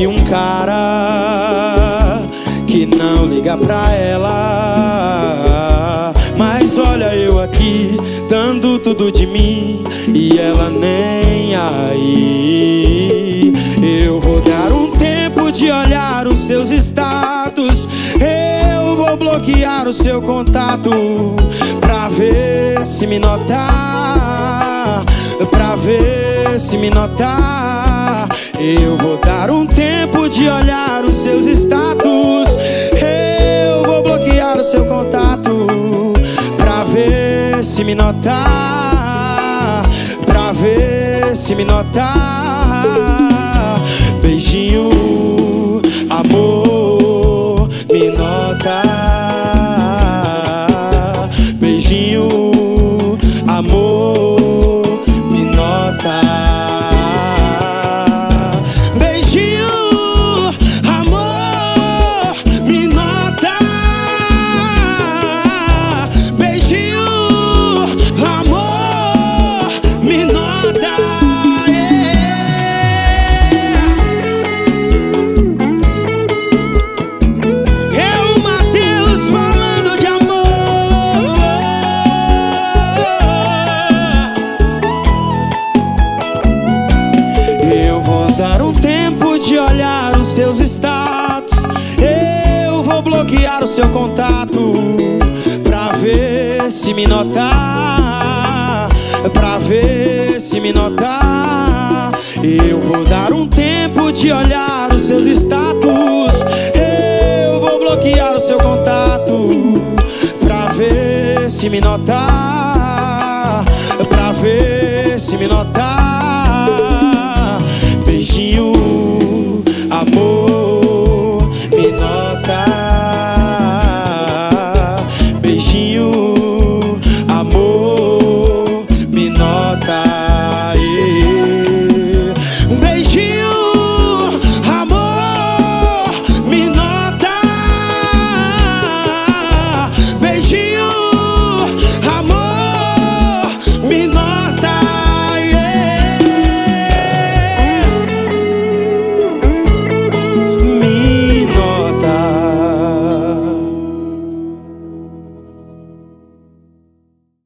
de um cara que não liga pra ela. Mas olha eu aqui, dando tudo de mim e ela nem aí. Eu vou dar um tempo de olhar os seus status. Eu vou bloquear o seu contato pra ver se me notar. Pra ver se me notar. Eu vou dar um tempo de olhar os seus status. Eu vou bloquear o seu contato pra ver se me notar. Pra ver se me notar. Beijinho, amor, me nota. Beijinho, amor, status. Eu vou bloquear o seu contato pra ver se me notar. Pra ver se me notar. Eu vou dar um tempo de olhar os seus status. Eu vou bloquear o seu contato pra ver se me notar. Pra ver se me notar. Beijinho,